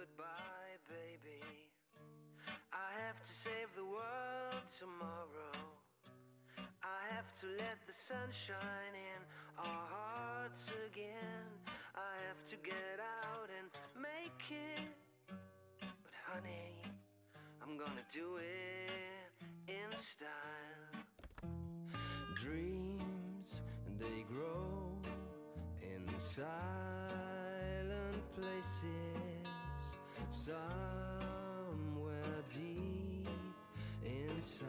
Goodbye, baby. I have to save the world tomorrow. I have to let the sun shine in our hearts again. I have to get out and make it. But honey, I'm gonna do it in style. Dreams, they grow in silent places. Somewhere deep inside.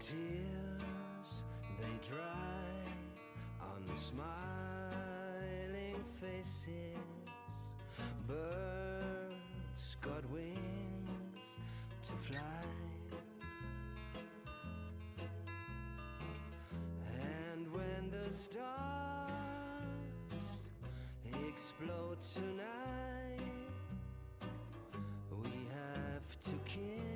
Tears, they dry on the smiling faces. Birds got wings to fly. And when the stars explode tonight, we have to kiss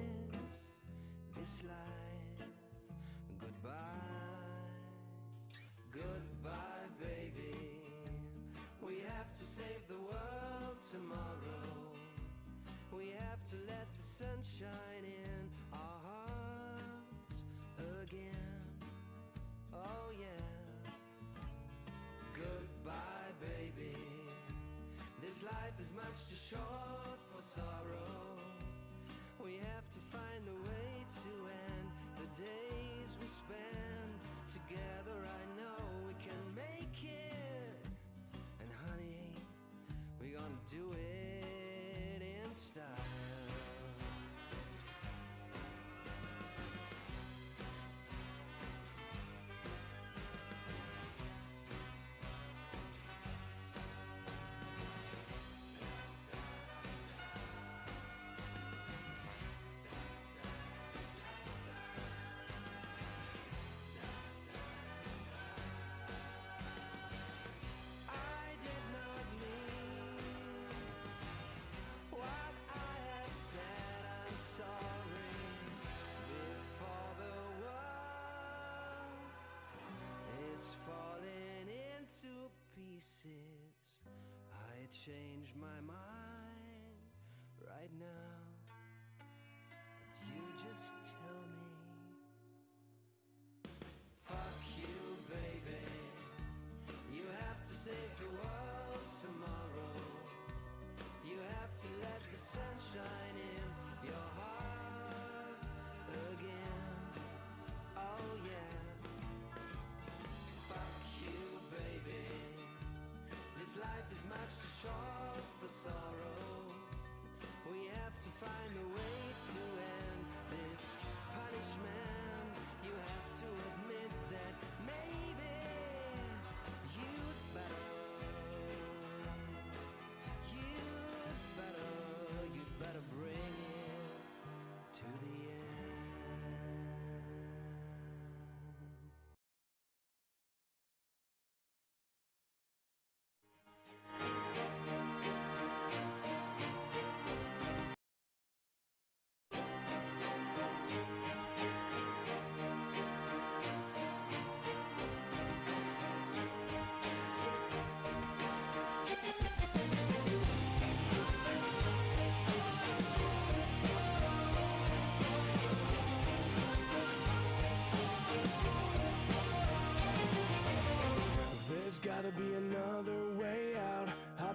life is much too short for sorrow. We have to find a way to end the days we spend together. I change my mind right now, but you just tell me.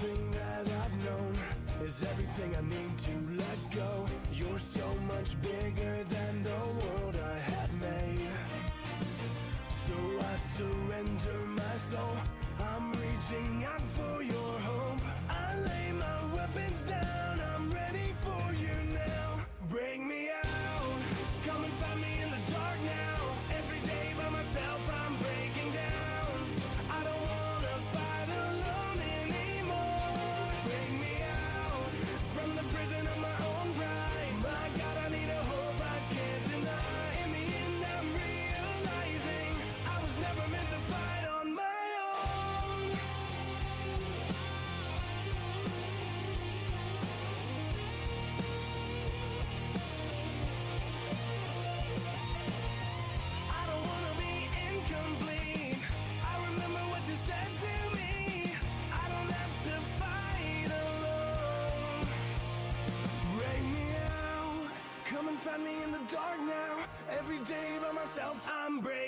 Every little thing that I've known is everything I need to let go. You're so much bigger me in the dark now. Every day by myself, I'm brave.